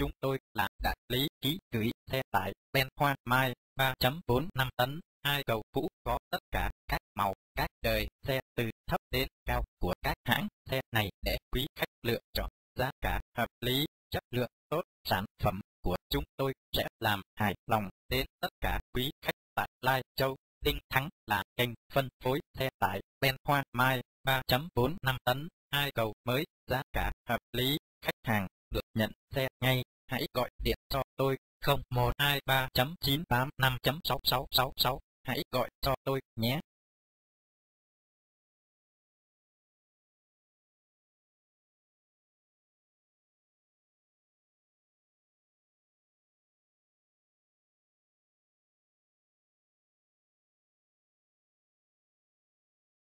chúng tôi là đại lý ký gửi xe tải Ben Hoa Mai 3.45 tấn, hai cầu cũ có tất cả các màu, các đời xe từ thấp đến cao của các hãng xe này để quý khách lựa chọn giá cả hợp lý, chất lượng tốt, sản phẩm của chúng tôi sẽ làm hài lòng đến tất cả quý khách tại Lai Châu. Tinh Thắng là kênh phân phối xe tải Ben Hoa Mai 3.45 tấn, hai cầu mới, giá cả hợp lý, khách hàng được nhận xe ngay. Hãy gọi điện cho tôi 0123.985.6666. Hãy gọi cho tôi nhé.